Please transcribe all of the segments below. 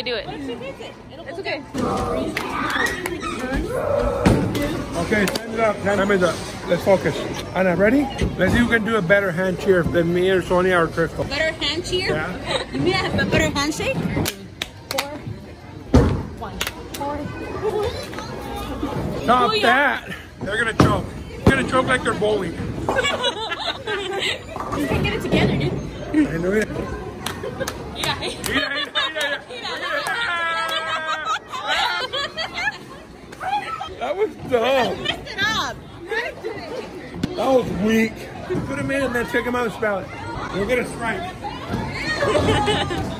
okay, do it. It's okay. Okay, time it up. Time it up. Let's focus. Anna, ready? Let's see who can do a better hand cheer than me or Sonia or Crystal. Better hand cheer? Yeah. You mean I have a better handshake? Stop oh, that. They're gonna choke. They're gonna choke like they're bowling. You can get it together, dude. I know it. Yeah. Yeah, yeah, yeah, yeah. That was. Messed it up. That was weak. Put them in and then take them out and spell it. You'll get a strike.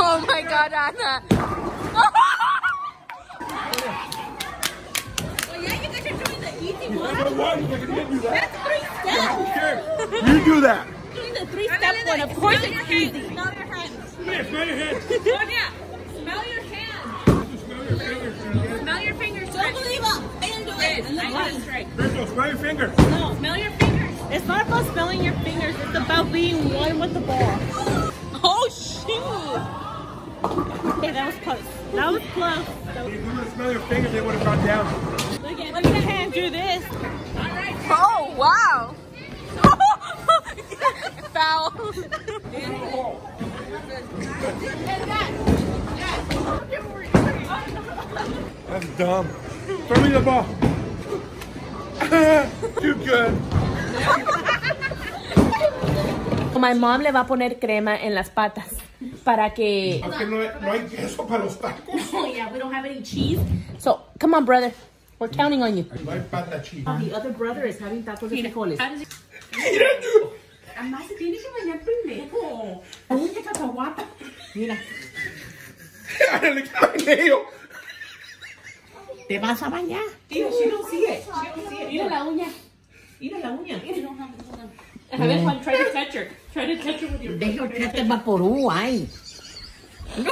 Oh my god, Anna. Well, yeah, you guys are doing the easy one. know what. You can do that. That's three steps. You do that. Doing the three step one. Of course it's easy. Smell your hands. Yeah, smell your head. Oh, Sonia, smell your hands. Smell your fingers. Smell your fingers. Don't believe up. I didn't do it. Smell your fingers. No, smell your fingers. It's not about smelling your fingers. It's about being one with the ball. Oh, shoot. Okay, that was close. That was close. If you would have smelled your fingers, they would have gone down. Look at you can't do this. Oh, wow. Foul. That's dumb. Throw me the ball. Too good. My mom le va a poner crema en las patas para que. Porque no, hay- no hay queso para los tacos. Oh yeah, we don't have any cheese. So come on, brother. We're counting on you. No hay pata chida. The other brother is having tacos de frijoles. Mira tú. Además se tiene que bañar. Uy, cacahuata. Mira, Le el medio. Te vas a bañar. Mira, she don't see it. She don't see it. Mira la uña. Mira la uña. A ver, Juan, try to touch her. Try to touch her with your Deja echarte vaporú, ay. A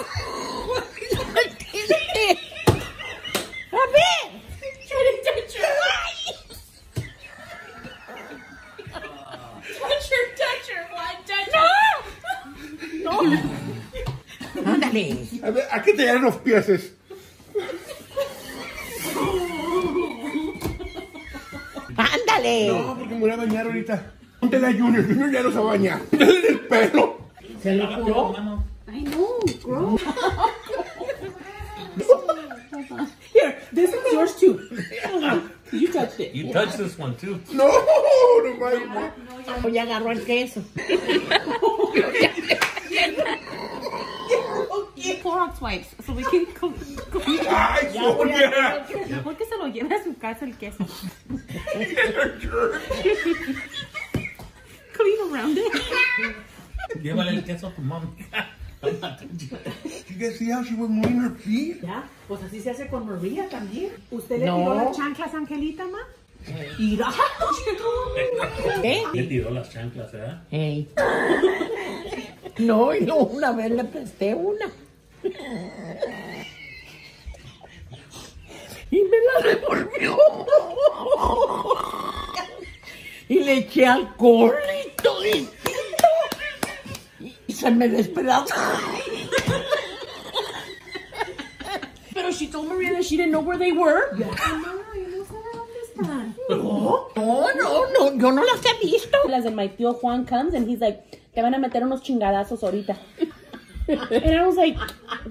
ver. Try to touch her. touch her, touch her, Juan, touch her. No. No. Ándale. A ver, ¿a qué te dan los pies? Ándale. No, porque me voy a bañar ahorita. Ponte la Junior, Junior ya no se baña. Dale el pelo. Se lo juro. I know, grow. Here, this is yours too. You touched it. You touched this one too. No, no me oh, Ya agarró el queso. Clorox wipes, so we can ah. Ay, Sonia. ¿Por qué se lo lleva a su casa el queso? Clean around it. Llévale el queso a tu mami. You guys see how she was moving her feet? Ya, pues así se hace con María también. ¿Usted le No. tiró las chanclas a Angelita, ma? Mira. ¿Eh? Le tiró las chanclas, ¿eh? Ey. No, y no, una vez le presté una. Y me la devolvió. Y le eché alcohol y. Y, se me despedazó. Pero she told Maria that she didn't know where they were. No, no, no, yo no las he visto. Las de my tío Juan comes and he's like, te van a meter unos chingadazos ahorita. And I was like,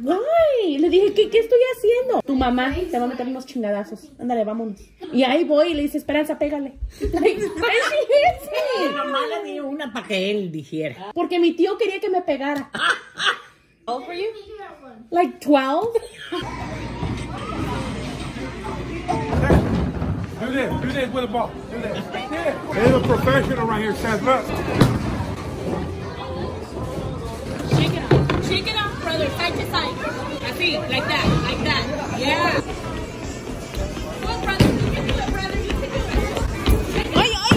why? Le dije, ¿qué, qué estoy haciendo? Tu mamá te va a meter unos chingadazos. Ándale, vámonos. Y ahí voy y le dice, Esperanza, pégale. Like, and she hits Mi mamá le dio una para que él dijera. Porque mi tío quería que me pegara. How old were you? Like 12? Do this, do this with a ball. Do this. There's a professional right here, Seth. Look. It. Side to side. Así, like that, like that. Yeah. Come brother. You can do it, brother. You can do it. Ay, ay.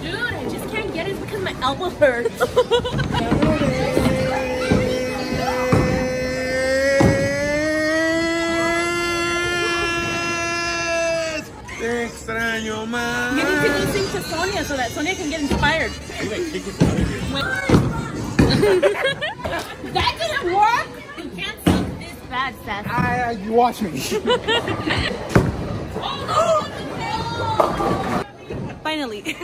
Dude, I just can't get it because my elbow hurts. extraño más. You need to go sing to Sonia so that Sonia can get inspired. that didn't work. You can't sing this bad, Seth. I, you watch me. Finally.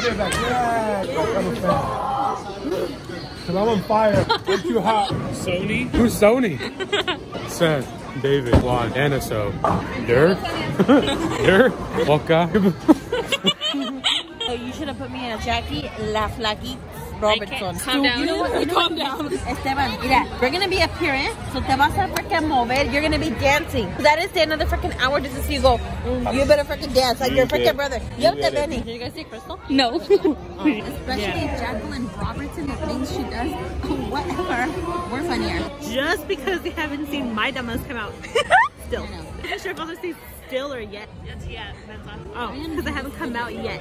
Get back. Yeah. I'm. Cause I'm on fire. I'm too hot. Sony? Who's Sony? Seth, David, Juan, Anna, so. Dirk? Dirk? Waka? Oh, you should have put me in a Jackie La Flaquita Robertson. Calm down. You know what? You know Calm down. Esteban, mira, we're gonna be appearing, so te vas a freaking mover. You're gonna be dancing. That is the another freaking hour just to see you go. "Mm, You better freaking dance like your freaking brother. Yup, the Benny. Did you guys see Crystal? No. Especially Jacqueline Robertson, the things she does, whatever, we're funnier. Just because they haven't seen my demos come out. Still. I'm not sure if I'll just say still or yet. That's yet. That's on. Oh, because they haven't come out yet.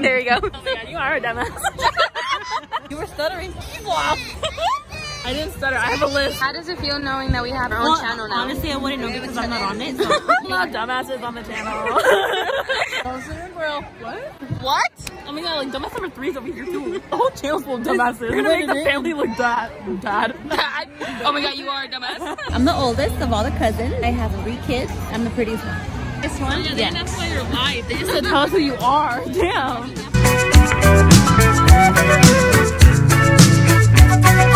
there you go. Oh my god, you are a dumbass. You were stuttering. Wow. I didn't stutter. I have a list. How does it feel knowing that we have our own Well, channel now? Honestly, I wouldn't know because I'm not on it. So. not dumbasses on the channel. What? What? Oh my god, like dumbass number three is over here too. The whole channel's full of dumbasses. You're gonna make the family look bad. Dad. oh my god, you are a dumbass. I'm the oldest of all the cousins. I have three kids. I'm the prettiest one. This one? Yeah, that's why you're live. They just So tell us who you are. Damn. i